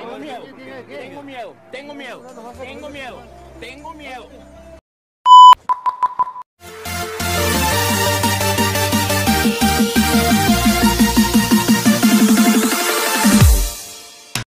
Tengo miedo, tengo miedo, tengo miedo, tengo miedo, tengo miedo.